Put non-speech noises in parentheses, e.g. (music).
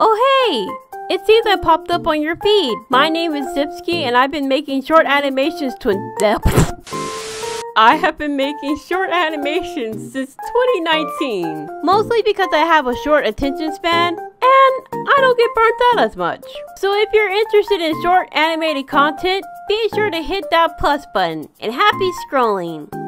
Oh hey! It seems I popped up on your feed. My name is Zippkey and I've been making short animations to. (laughs) I have been making short animations since 2019. Mostly because I have a short attention span and I don't get burnt out as much. So if you're interested in short animated content, be sure to hit that plus button and happy scrolling.